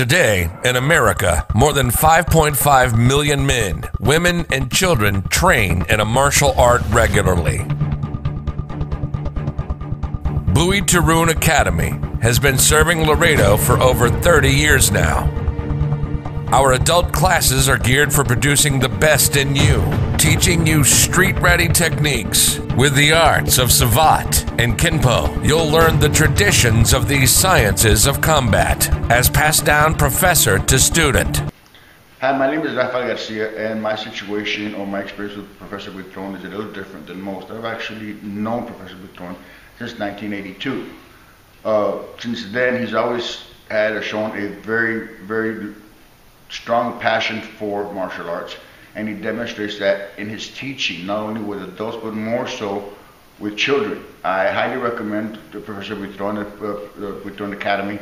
Today, in America, more than 5.5 million men, women, and children train in a martial art regularly. Buitron Academy has been serving Laredo for over 30 years now. Our adult classes are geared for producing the best in you, teaching you street ready techniques. With the arts of Savate and Kenpo, you'll learn the traditions of these sciences of combat as passed down professor to student. Hi, my name is Rafael Garcia, and my situation or my experience with Professor Buitron is a little different than most. I've actually known Professor Buitron since 1982. Uh, since then, he's always had or shown a very, very strong passion for martial arts, and he demonstrates that in his teaching, not only with adults, but more so with children. I highly recommend the Professor Buitron, uh, uh, Academy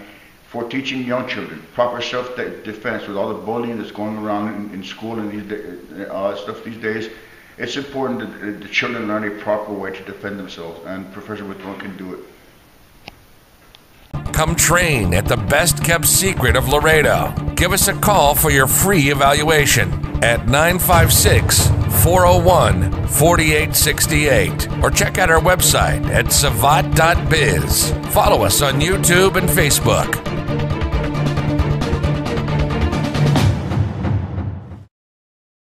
for teaching young children proper self-defense with all the bullying that's going around in, in school and uh, all that stuff these days. It's important that the children learn a proper way to defend themselves, and Professor Buitron can do it. Come train at the best kept secret of Laredo. Give us a call for your free evaluation at 956 401 4868 or check out our website at savate.biz. Follow us on YouTube and Facebook.